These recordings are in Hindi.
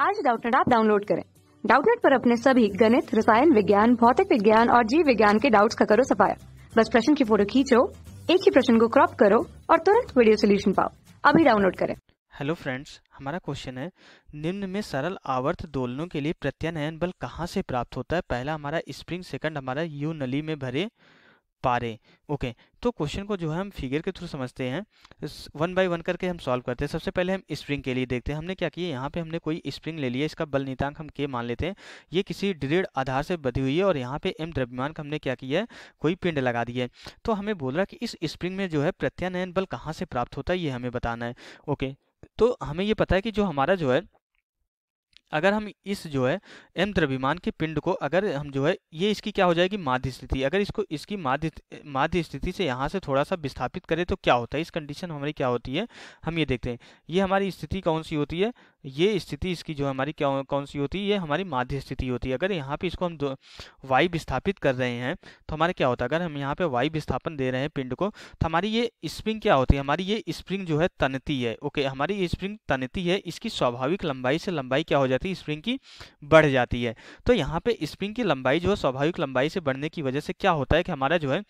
आज डाउटनेट आप डाउनलोड करें। डाउटनेट पर अपने सभी गणित, रसायन विज्ञान, भौतिक विज्ञान और जीव विज्ञान के डाउट्स का करो सफाया। बस प्रश्न की फ़ोटो खींचो, एक ही प्रश्न को क्रॉप करो और तुरंत वीडियो सोल्यूशन पाओ। अभी डाउनलोड करें। हेलो फ्रेंड्स हमारा क्वेश्चन है, निम्न में सरल आवर्त दोलनों के लिए प्रत्यानयन बल कहाँ से प्राप्त होता है? पहला हमारा स्प्रिंग सेकंड हमारा यू नली में भरे। पारे। ओके तो क्वेश्चन को जो है हम फिगर के थ्रू समझते हैं। वन बाय वन करके हम सॉल्व करते हैं। सबसे पहले हम स्प्रिंग के लिए देखते हैं। हमने क्या किया? यहाँ पे हमने कोई स्प्रिंग ले लिया। इसका बल नीतांक हम के मान लेते हैं। ये किसी दृढ़ आधार से बधी हुई है और यहाँ पे एम द्रव्यमान का हमने क्या किया है? कोई पिंड लगा दिया है। तो हमें बोल रहा है कि इस स्प्रिंग में जो है प्रत्यानयन बल कहाँ से प्राप्त होता है? ये हमें बताना है। ओके तो हमें ये पता है कि जो हमारा जो है अगर हम इस जो है एम द्रव्यमान के पिंड को अगर हम जो है, ये इसकी क्या हो जाएगी? माध्य स्थिति। अगर इसको, इसकी माध्य माध्य स्थिति से यहाँ से थोड़ा सा विस्थापित करें तो क्या होता है? इस कंडीशन हमारी क्या होती है? हम ये देखते हैं। ये हमारी स्थिति कौन सी होती है? ये स्थिति इसकी जो हमारी क्या, कौन सी होती है? ये हमारी माध्य स्थिति होती है। अगर यहाँ पे इसको हम वाई विस्थापित कर रहे हैं तो हमारे क्या होता है? अगर हम यहाँ पे वाई विस्थापन दे रहे हैं पिंड को तो हमारी ये स्प्रिंग क्या होती है? हमारी ये स्प्रिंग जो है तनती है। ओके हमारी ये स्प्रिंग तनती है। इसकी स्वाभाविक लंबाई से लंबाई क्या हो जाती है, स्प्रिंग की बढ़ जाती है। तो यहाँ पे स्प्रिंग की लंबाई जो है, स्वाभाविक लंबाई से बढ़ने की वजह से क्या होता है कि हमारा जो है,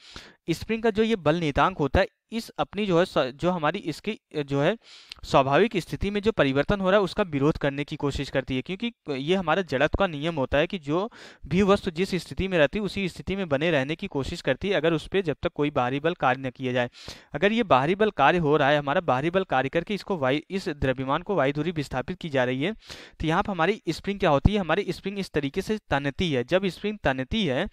स्प्रिंग का जो ये बल नेतांक होता है इस अपनी जो है जो हमारी इसकी जो है स्वाभाविक स्थिति में जो परिवर्तन हो रहा है, उसका विरोध करने की कोशिश करती है। क्योंकि ये हमारा जड़त्व का नियम होता है कि जो भी वस्तु जिस स्थिति में रहती है, उसी स्थिति में बने रहने की कोशिश करती है, अगर उस पर जब तक कोई बाहरी बल कार्य न किया जाए। अगर ये बाहरी बल कार्य हो रहा है, हमारा बाहरी बल कार्य करके इसको वायु, इस द्रव्यमान को वायु दूरी विस्थापित की जा रही है तो यहाँ पर हमारी स्प्रिंग क्या होती है? हमारी स्प्रिंग इस तरीके से तनती है। जब स्प्रिंग तनती है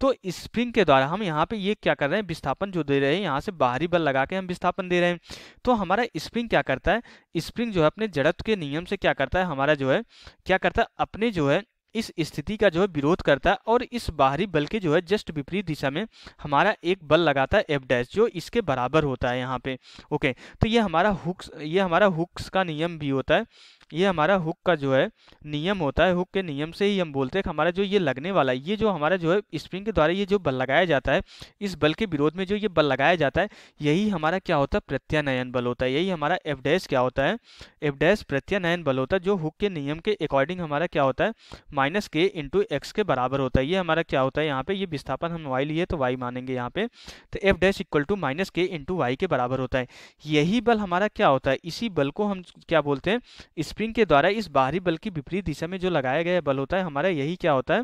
तो स्प्रिंग के द्वारा हम यहाँ पे ये क्या कर रहे हैं? विस्थापन जो दे रहे हैं, यहाँ से बाहरी बल लगा के हम विस्थापन दे रहे हैं। तो हमारा स्प्रिंग क्या करता है? स्प्रिंग जो है अपने जड़त्व के नियम से क्या करता है? हमारा जो है, क्या करता है? अपने जो है, इस स्थिति का जो है विरोध करता है और इस बाहरी बल के जो है जस्ट विपरीत दिशा में हमारा एक बल लगाता है एफ़ डैश जो इसके बराबर होता है यहाँ पे। ओके तो ये हमारा हुक्स ये हमारा हुक्स का नियम भी होता है। ये हमारा हुक का जो है नियम होता है, हुक के नियम से ही हम बोलते हैं हमारा जो ये लगने वाला ये जो हमारा जो है स्प्रिंग के द्वारा ये जो बल लगाया जाता है, इस बल के विरोध में जो ये बल लगाया जाता है, यही हमारा क्या होता है? प्रत्यानयन बल होता है, यही हमारा एफ़ डैश क्या होता है? एफ़ डैश प्रत्यानयन बल होता है, जो हुक के नियम के अकॉर्डिंग हमारा क्या होता है? माइनस के इंटू एक्स के बराबर होता है, ये हमारा क्या होता है? यहाँ पे ये विस्थापन हम वाई लिए तो वाई मानेंगे यहाँ पे तो F dash equal to minus K into Y के बराबर होता है। यही बल हमारा क्या होता है? इसी बल को हम क्या बोलते हैं? के द्वारा इस बाहरी बल की विपरीत दिशा में जो लगाया गया बल होता है, हमारा यही क्या होता है?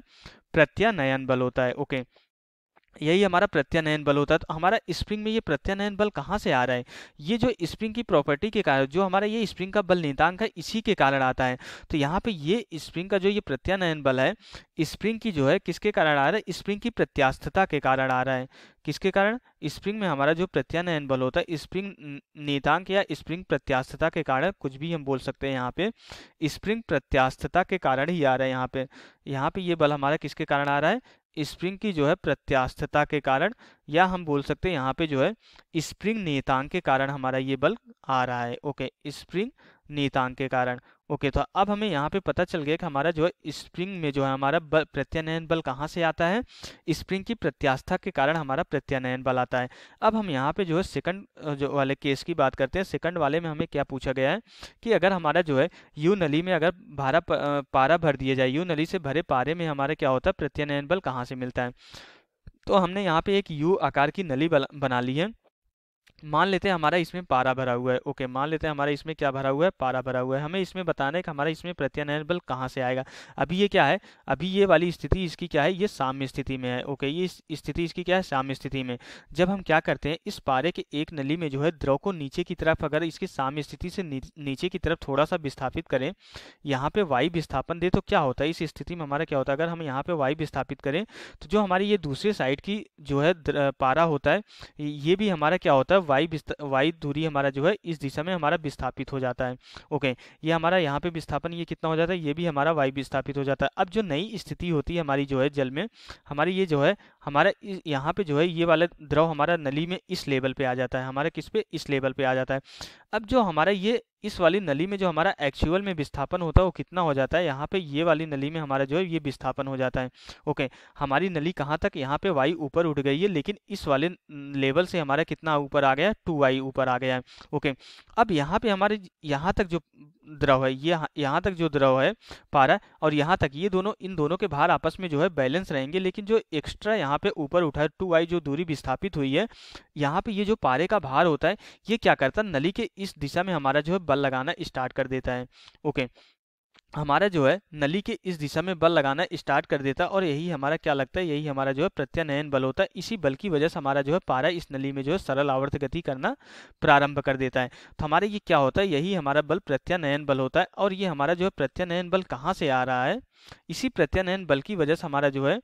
प्रत्यानयन बल होता है। ओके यही हमारा प्रत्यानयन बल होता है। तो हमारा स्प्रिंग में ये प्रत्यानयन बल कहाँ से आ रहा है? ये जो स्प्रिंग की प्रॉपर्टी के कारण, जो हमारा ये स्प्रिंग का बल नीतांक है, इसी के कारण आता है। तो यहाँ पे ये स्प्रिंग का जो ये प्रत्यानयन बल है, स्प्रिंग की जो है, किसके कारण आ रहा है? स्प्रिंग की प्रत्यास्थता के कारण आ रहा है। किसके कारण? स्प्रिंग में हमारा जो प्रत्यानयन बल होता है, स्प्रिंग नीतांक या स्प्रिंग प्रत्यास्थता के कारण, कुछ भी हम बोल सकते हैं यहाँ पे, स्प्रिंग प्रत्यास्थता के कारण ही आ रहा है यहाँ पे। यहाँ पे ये बल हमारा किसके कारण आ रहा है? स्प्रिंग की जो है प्रत्यास्थता के कारण, या हम बोल सकते हैं यहाँ पे जो है स्प्रिंग नियतांक के कारण हमारा ये बल आ रहा है। ओके, स्प्रिंग नियतांक के कारण। ओके तो अब हमें यहाँ पे पता चल गया कि हमारा जो है स्प्रिंग में जो है हमारा बल, प्रत्यानयन बल कहाँ से आता है? स्प्रिंग की प्रत्यास्था के कारण हमारा प्रत्यानयन बल आता है। अब हम यहाँ पे जो है सेकंड जो वाले केस की बात करते हैं। सेकंड वाले में हमें क्या पूछा गया है कि अगर हमारा जो है यू नली में अगर भारा पारा भर दिया जाए, यू नली से भरे पारे में हमारा क्या होता है? प्रत्यानयन बल कहाँ से मिलता है? तो हमने यहाँ पे एक यू आकार की नली बना ली है। मान लेते हैं हमारा इसमें पारा भरा हुआ है। ओके, मान लेते हैं हमारा इसमें क्या भरा हुआ है? पारा भरा हुआ है। हमें इसमें बताना है कि हमारा इसमें प्रत्यानयन बल कहाँ से आएगा। अभी ये क्या है? अभी ये वाली स्थिति इसकी क्या है? ये साम्य स्थिति में है। ओके, ये स्थिति इसकी क्या है? साम्य स्थिति में। जब हम क्या करते हैं? इस पारे के एक नली में जो है द्रव को नीचे की तरफ़ अगर इसकी साम्य स्थिति से नीचे की तरफ़ थोड़ा सा विस्थापित करें, यहाँ पे वायु विस्थापन दे तो क्या होता है? इस स्थिति में हमारा क्या होता है? अगर हम यहाँ पे वायु विस्थापित करें तो जो हमारी ये दूसरे साइड की जो है पारा होता है, ये भी हमारा क्या होता है? वायु वाई दूरी हमारा जो है, इस दिशा में हमारा विस्थापित हो जाता है। ओके, ये हमारा यहाँ पे विस्थापन ये कितना हो जाता है? ये भी हमारा वाई विस्थापित हो जाता है। अब जो नई स्थिति होती है हमारी जो है, जल में, हमारी ये जो है, हमारा यहाँ पे जो है, ये वाला द्रव हमारा नली में इस लेवल पे आ जाता है। हमारे किस पे? इस लेवल पे आ जाता है। अब जो हमारा ये, इस वाली नली में जो हमारा एक्चुअल में विस्थापन होता है, वो कितना हो जाता है? यहाँ पे ये वाली नली में हमारा जो है, ये विस्थापन हो जाता है। ओके, हमारी नली कहाँ तक? यहाँ पे वाई ऊपर उठ गई है, लेकिन इस वाले लेवल से हमारा कितना ऊपर आ गया टू वाई ऊपर आ गया है। ओके, अब यहाँ पे हमारे यहाँ तक जो द्रव है, ये यहाँ तक जो द्रव है, पारा, और यहाँ तक ये दोनों, इन दोनों के भार आपस में जो है बैलेंस रहेंगे, लेकिन जो एक्स्ट्रा यहाँ पे ऊपर उठा है टू आई जो दूरी विस्थापित हुई है, यहाँ पे ये जो पारे का भार होता है, ये क्या करता है? नली के इस दिशा में हमारा जो है बल लगाना स्टार्ट कर देता है। ओके, हमारा जो है नली के इस दिशा में बल लगाना स्टार्ट कर देता है और यही हमारा क्या लगता है? यही हमारा जो है प्रत्यानयन बल होता है। इसी बल की वजह से हमारा जो है पारा इस नली में जो है सरल आवर्त गति करना प्रारंभ कर देता है। तो हमारे ये क्या होता है? यही हमारा बल प्रत्यानयन बल होता है और ये हमारा जो है प्रत्यानयन बल कहाँ से आ रहा है? इसी प्रत्यानयन बल की वजह से हमारा जो है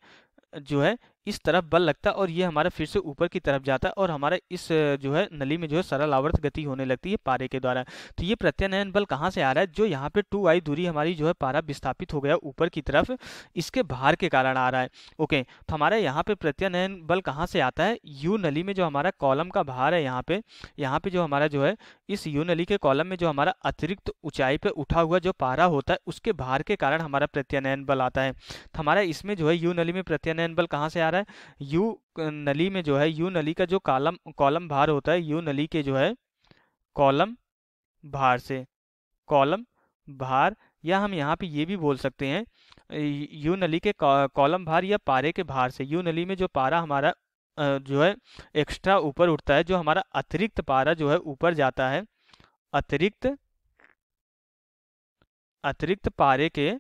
जो है इस तरफ़ बल लगता और ये हमारा फिर से ऊपर की तरफ़ जाता और हमारा इस जो है नली में जो है सरल आवर्त गति होने लगती है पारे के द्वारा। तो ये प्रत्यानयन बल कहाँ से आ रहा है? जो यहाँ पे टू आई दूरी हमारी जो है पारा विस्थापित हो गया ऊपर की तरफ़, इसके भार के कारण आ रहा है। ओके तो हमारे यहाँ पे प्रत्यानयन बल कहाँ से आता है? यू नली में जो हमारा कॉलम का भार है यहाँ पे यहाँ पे जो हमारा जो है, इस यू नली के कॉलम में जो हमारा अतिरिक्त ऊंचाई पर उठा हुआ जो पारा होता है, उसके भार के कारण हमारा प्रत्यानयन बल आता है। तो हमारा इसमें जो है यू नली में प्रत्यानयन बल कहाँ से आ रहा है? यू नली में जो है, यू नली का जो कॉलम कॉलम भार होता है, यू नली के जो है, कॉलम भार से, कॉलम भार, या हम यहाँ पे ये भी बोल सकते हैं, यू नली के कॉलम भार या पारे के भार से, यू नली में जो पारा हमारा जो है एक्स्ट्रा ऊपर उठता है, जो हमारा अतिरिक्त पारा जो है, ऊपर जाता है, अतिरिक्त अतिरिक्त पारे के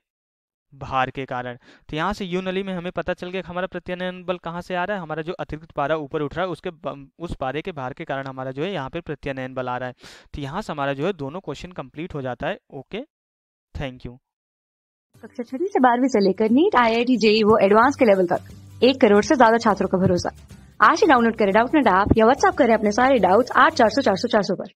भार के कारण। तो यहाँ से यू नली में हमें पता चल गया हमारा प्रत्यानयन बल कहाँ से आ रहा है। हमारा जो अतिरिक्त पारा ऊपर उठ रहा है, उसके उस पारे के भार के कारण हमारा जो है यहाँ पे प्रत्यानयन बल आ रहा है। तो यहाँ से हमारा जो है दोनों क्वेश्चन कंप्लीट हो जाता है। Okay, thank you. कक्षा छठी से बारहवीं से लेकर NEET I I T JEE वो एडवांस के लेवल तक। एक करोड़ से ज़्यादा छात्रों का भरोसा। आज ही डाउनलोड करें डाउट नेट ऐप या व्हाट्सएप करें अपने सारे डाउट्स आठ चार सौ चार सौ चार सौ पर।